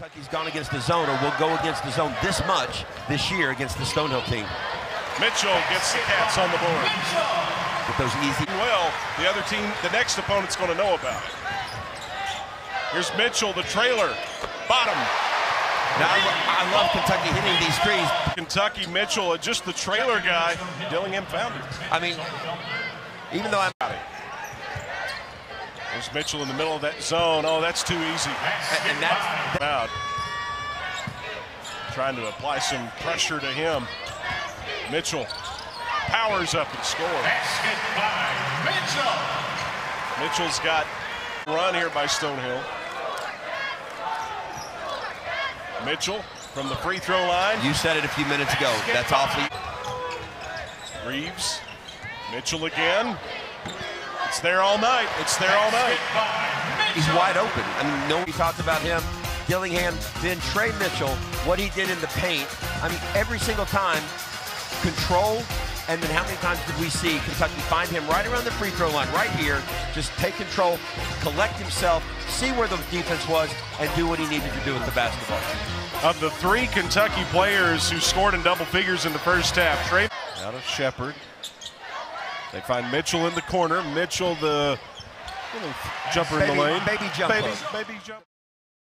Kentucky's gone against the zone or will go against the zone this much this year against the Stonehill team. Mitchell gets the Cats on the board. With those easy. Well, the other team, the next opponent's going to know about it. Here's Mitchell, the trailer. Bottom. Now, I, I love Kentucky hitting these threes. Kentucky, Mitchell, just the trailer guy. Dillingham found it. I mean, even though I'm. There's Mitchell in the middle of that zone. Oh, that's too easy. And that's. Out. Trying to apply some pressure to him. Mitchell powers up and scores. Basket by Mitchell. Mitchell's got run here by Stonehill. Mitchell from the free throw line. You said it a few minutes ago. That's awfully. Reeves. Mitchell again. It's there all night. It's there all night. He's wide open. I mean, no, we talked about him. Dillingham, then Tre Mitchell, what he did in the paint. I mean, every single time, control. And then how many times did we see Kentucky find him right around the free throw line, right here, just take control, collect himself, see where the defense was, and do what he needed to do with the basketball. Of the three Kentucky players who scored in double figures in the first half, Tre out of Sheppard. They find Mitchell in the corner. Mitchell, the jumper baby, in the lane. Baby jump Baby, baby jump.